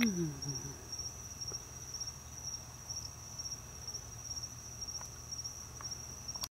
うんうん